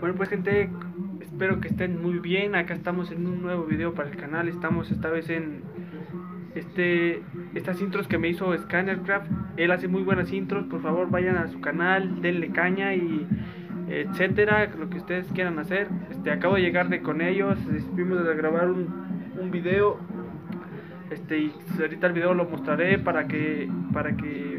Bueno pues gente, espero que estén muy bien. Acá estamos en un nuevo video para el canal. Estamos esta vez en este estas intros que me hizo Scannercraft. Él hace muy buenas intros. Por favor vayan a su canal, denle caña y etcétera, lo que ustedes quieran hacer. Este acabo de llegar de con ellos. Fuimos a grabar un, un video. Este y ahorita el video lo mostraré para que para que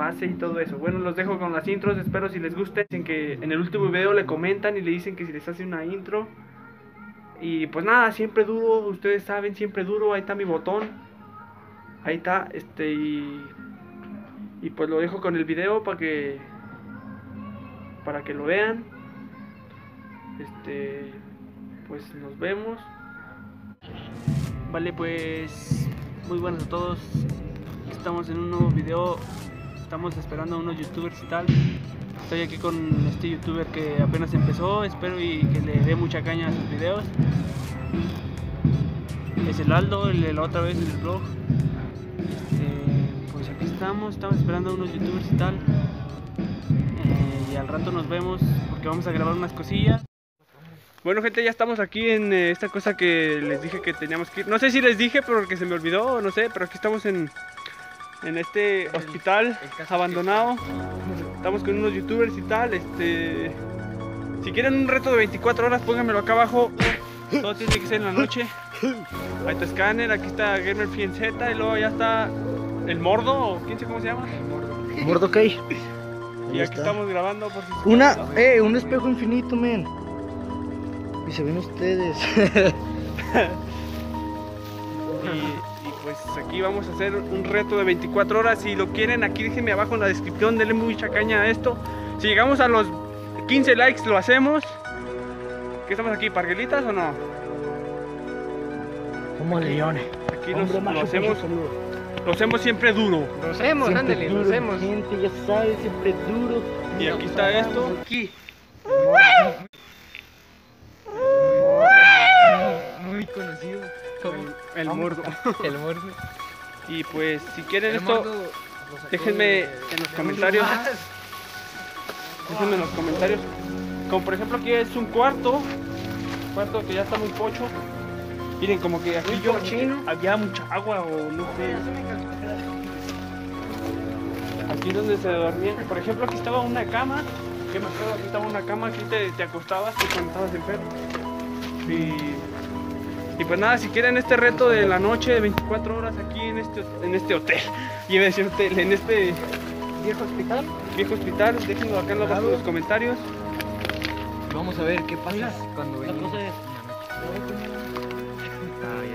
pase y todo eso. Bueno, los dejo con las intros, espero si les guste. Dicen que en el último video le comentan y le dicen que si les hace una intro. Y pues nada, siempre duro, ustedes saben, siempre duro, ahí está mi botón. Ahí está, este y y pues lo dejo con el video para que para que lo vean. Este pues nos vemos. Vale, pues muy buenas a todos. Estamos en un nuevo video estamos esperando a unos youtubers y tal. Estoy aquí con este youtuber que apenas empezó, espero y que le dé mucha caña a sus videos. Es el Aldo, el la otra vez en el blog. Este, pues aquí estamos, estamos esperando a unos youtubers y tal. Eh, y al rato nos vemos porque vamos a grabar unas cosillas. Bueno gente, ya estamos aquí en eh, esta cosa que les dije que teníamos que ir. No sé si les dije porque se me olvidó, no sé, pero aquí estamos en, en este hospital abandonado. Estamos con unos youtubers y tal. Este, si quieren un reto de 24 horas, pónganmelo acá abajo. Todo tiene que ser en la noche. Ahí está Scanner, aquí está Gamer Z y luego ya está el Mordo, o quién sé cómo se llama. Mordo Y aquí estamos grabando por si Una, eh, un espejo infinito, men. Y se ven ustedes. pues aquí vamos a hacer un reto de 24 horas. Si lo quieren, aquí déjenme abajo en la descripción, denle mucha caña a esto. Si llegamos a los 15 likes, lo hacemos. ¿Qué estamos aquí? ¿Parguelitas o no? Como leones. Aquí nos, lo hacemos. Lo hacemos siempre duro. Lo hacemos, ándale, lo hacemos. Gente, ya sabes, siempre duro. Y aquí está esto. Aquí. El, mordo. El mordo. Y pues, si quieren esto, déjenme en los comentarios. Déjenme en los comentarios. Como por ejemplo aquí es un cuarto. Cuarto que ya está muy pocho. Miren, como que aquí yo había mucha agua o no sé. Aquí donde se dormía. Por ejemplo, aquí estaba una cama. Que me acuerdo, aquí estaba una cama. Aquí te, te acostabas cuando estabas enfermo. Y, y pues nada, si quieren este reto de la noche de 24 horas aquí en este, en este hotel. Y a decir hotel, en este viejo hospital. Viejo hospital, déjenlo acá en los comentarios. Vamos a ver qué pasa cuando La cosa es.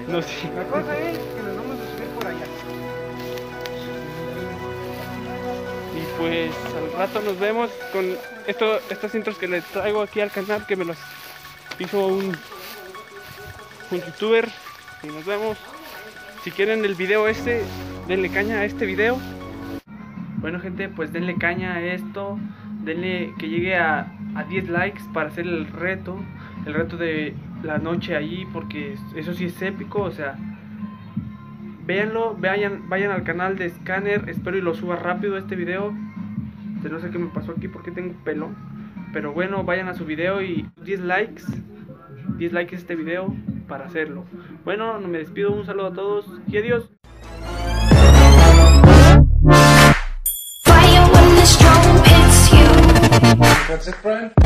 No sé. La cosa es que nos vamos a subir por allá. Y pues al rato nos vemos con esto, estas intros que les traigo aquí al canal que me las hizo un, un youtuber. Y nos vemos. Si quieren el video este, denle caña a este video. Bueno gente, pues denle caña a esto. Denle que llegue a, a 10 likes para hacer el reto. El reto de la noche allí porque eso sí es épico, o sea, véanlo, vayan, vayan al canal de Scanner, espero y lo suba rápido este video. No sé qué me pasó aquí porque tengo pelo. Pero bueno, vayan a su video y 10 likes. 10 likes este video para hacerlo. Bueno, no me despido, un saludo a todos y adiós. Fire when the storm hits you. That's it, Brian?